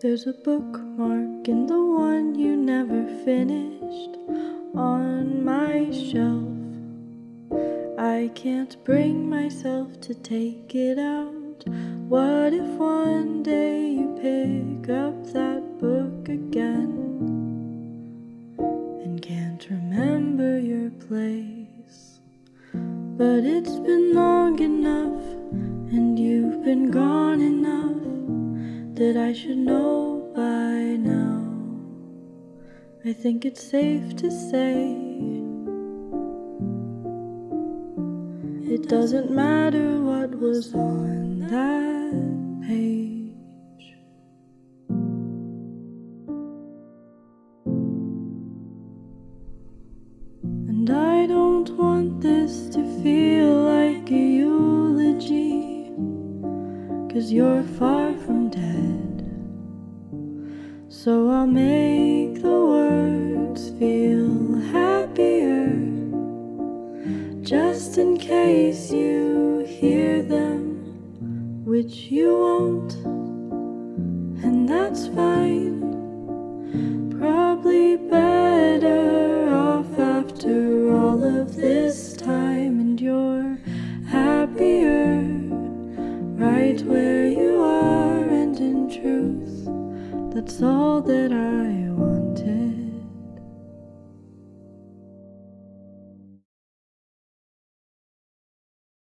There's a bookmark in the one you never finished on my shelf. I can't bring myself to take it out. What if one day you pick up that book again and can't remember your place? But it's been long enough and you've been gone that I should know by now. I think it's safe to say it doesn't matter what was on that page. And I don't want this to feel like a eulogy, cause you're far from dead. So I'll make the words feel happier, just in case you hear them, which you won't, and that's fine. Probably better off after all of this time, That's all that I